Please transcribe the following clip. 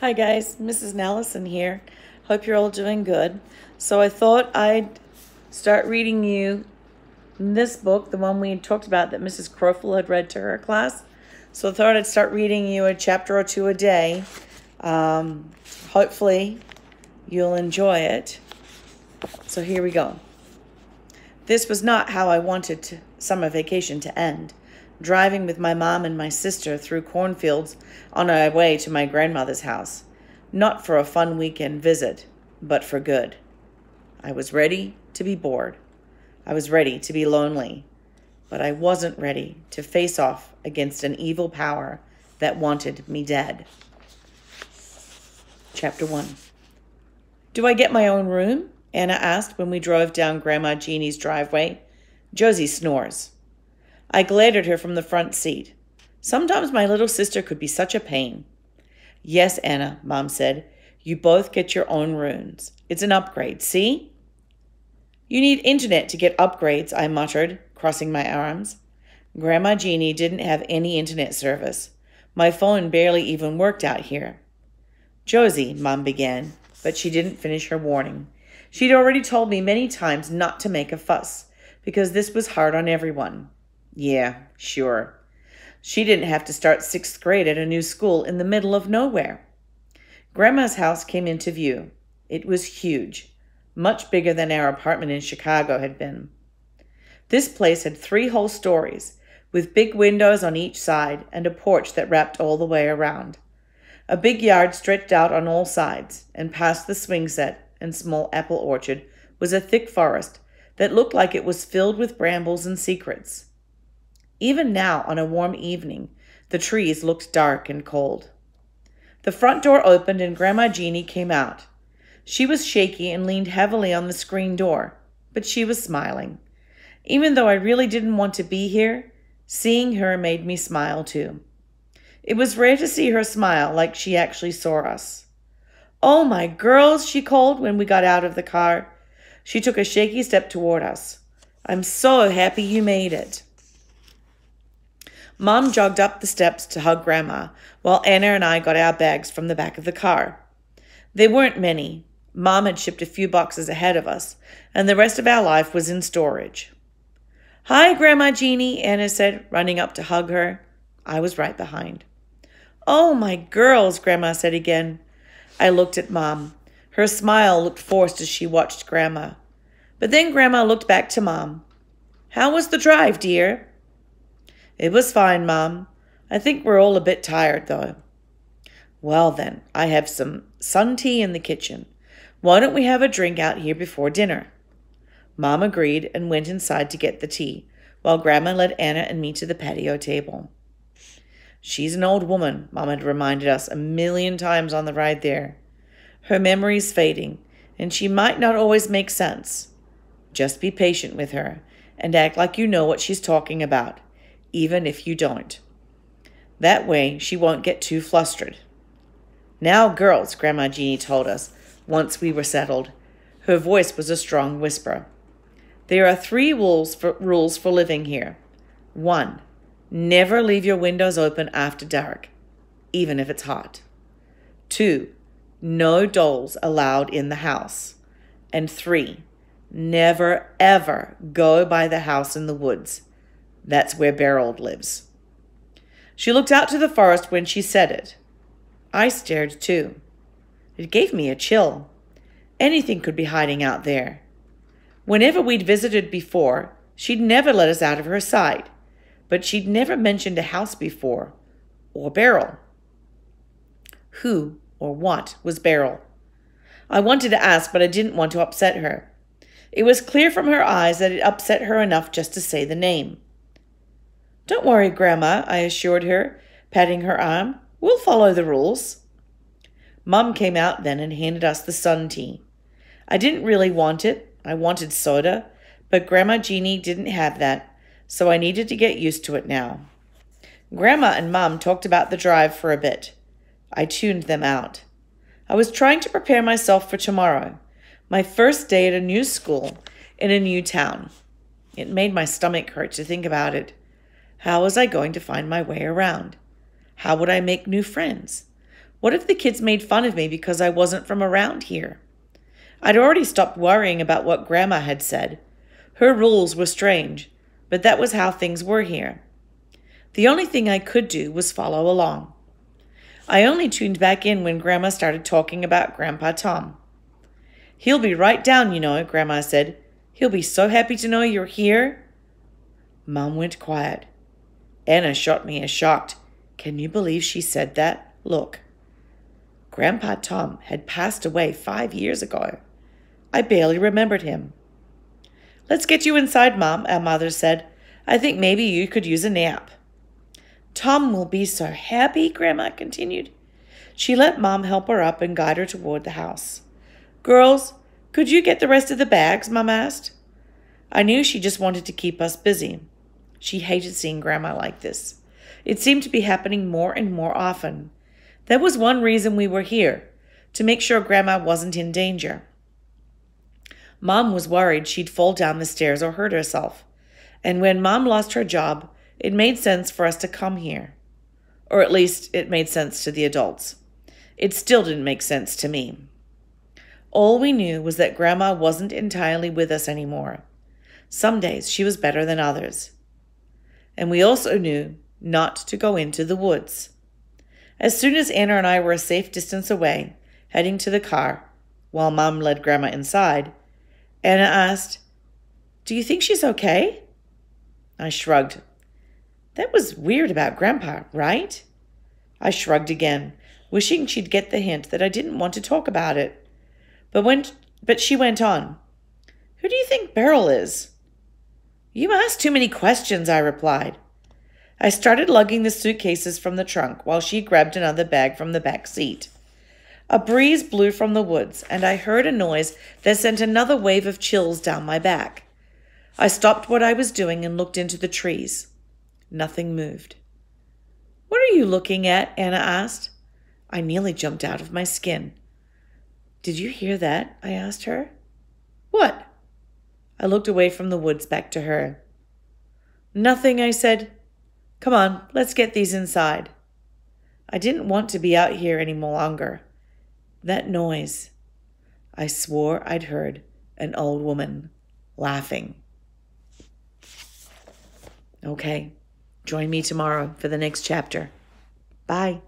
Hi guys, Mrs. Nellessen here. Hope you're all doing good. So I thought I'd start reading you this book, the one we talked about that Mrs. Crowful had read to her class. So I thought I'd start reading you a chapter or two a day. Um, hopefully you'll enjoy it. So here we go. This was not how I wanted to, summer vacation to end driving with my mom and my sister through cornfields on our way to my grandmother's house, not for a fun weekend visit, but for good. I was ready to be bored. I was ready to be lonely, but I wasn't ready to face off against an evil power that wanted me dead. Chapter 1 Do I get my own room? Anna asked when we drove down Grandma Jeannie's driveway. Josie snores. I glared at her from the front seat. Sometimes my little sister could be such a pain. Yes, Anna, Mom said. You both get your own rooms. It's an upgrade, see? You need internet to get upgrades, I muttered, crossing my arms. Grandma Jeannie didn't have any internet service. My phone barely even worked out here. Josie, Mom began, but she didn't finish her warning. She'd already told me many times not to make a fuss, because this was hard on everyone. Yeah, sure. She didn't have to start sixth grade at a new school in the middle of nowhere. Grandma's house came into view. It was huge, much bigger than our apartment in Chicago had been. This place had three whole stories, with big windows on each side and a porch that wrapped all the way around. A big yard stretched out on all sides, and past the swing set and small apple orchard was a thick forest that looked like it was filled with brambles and secrets. Even now, on a warm evening, the trees looked dark and cold. The front door opened and Grandma Jeannie came out. She was shaky and leaned heavily on the screen door, but she was smiling. Even though I really didn't want to be here, seeing her made me smile too. It was rare to see her smile like she actually saw us. Oh, my girls, she called when we got out of the car. She took a shaky step toward us. I'm so happy you made it. Mom jogged up the steps to hug Grandma, while Anna and I got our bags from the back of the car. There weren't many. Mom had shipped a few boxes ahead of us, and the rest of our life was in storage. Hi, Grandma Jeannie, Anna said, running up to hug her. I was right behind. Oh, my girls, Grandma said again. I looked at Mom. Her smile looked forced as she watched Grandma. But then Grandma looked back to Mom. How was the drive, dear? It was fine, Mom. I think we're all a bit tired, though. Well, then, I have some sun tea in the kitchen. Why don't we have a drink out here before dinner? Mom agreed and went inside to get the tea, while Grandma led Anna and me to the patio table. She's an old woman, Mom had reminded us a million times on the ride there. Her memory's fading, and she might not always make sense. Just be patient with her and act like you know what she's talking about even if you don't. That way, she won't get too flustered. Now, girls, Grandma Jeannie told us once we were settled. Her voice was a strong whisper. There are three rules for, rules for living here. One, never leave your windows open after dark, even if it's hot. Two, no dolls allowed in the house. And three, never ever go by the house in the woods. That's where Beryl lives. She looked out to the forest when she said it. I stared too. It gave me a chill. Anything could be hiding out there. Whenever we'd visited before, she'd never let us out of her sight, but she'd never mentioned a house before, or Beryl. Who or what was Beryl? I wanted to ask, but I didn't want to upset her. It was clear from her eyes that it upset her enough just to say the name. Don't worry, Grandma, I assured her, patting her arm. We'll follow the rules. Mum came out then and handed us the sun tea. I didn't really want it. I wanted soda, but Grandma Jeannie didn't have that, so I needed to get used to it now. Grandma and Mum talked about the drive for a bit. I tuned them out. I was trying to prepare myself for tomorrow, my first day at a new school in a new town. It made my stomach hurt to think about it. How was I going to find my way around? How would I make new friends? What if the kids made fun of me because I wasn't from around here? I'd already stopped worrying about what Grandma had said. Her rules were strange, but that was how things were here. The only thing I could do was follow along. I only tuned back in when Grandma started talking about Grandpa Tom. He'll be right down, you know, Grandma said. He'll be so happy to know you're here. Mum went quiet. Anna shot me a shocked. Can you believe she said that? Look. Grandpa Tom had passed away five years ago. I barely remembered him. Let's get you inside, Mum, our mother said. I think maybe you could use a nap. Tom will be so happy, Grandma continued. She let Mom help her up and guide her toward the house. Girls, could you get the rest of the bags? Mom asked. I knew she just wanted to keep us busy. She hated seeing Grandma like this. It seemed to be happening more and more often. That was one reason we were here, to make sure Grandma wasn't in danger. Mom was worried she'd fall down the stairs or hurt herself. And when Mom lost her job, it made sense for us to come here. Or at least it made sense to the adults. It still didn't make sense to me. All we knew was that Grandma wasn't entirely with us anymore. Some days she was better than others. And we also knew not to go into the woods. As soon as Anna and I were a safe distance away, heading to the car, while Mom led Grandma inside, Anna asked, Do you think she's okay? I shrugged. That was weird about Grandpa, right? I shrugged again, wishing she'd get the hint that I didn't want to talk about it. But when but she went on. Who do you think Beryl is? You ask too many questions, I replied. I started lugging the suitcases from the trunk while she grabbed another bag from the back seat. A breeze blew from the woods, and I heard a noise that sent another wave of chills down my back. I stopped what I was doing and looked into the trees. Nothing moved. What are you looking at? Anna asked. I nearly jumped out of my skin. Did you hear that? I asked her. What? I looked away from the woods back to her. Nothing, I said. Come on, let's get these inside. I didn't want to be out here any more longer. That noise. I swore I'd heard an old woman laughing. Okay, join me tomorrow for the next chapter. Bye.